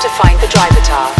to find the driver tower.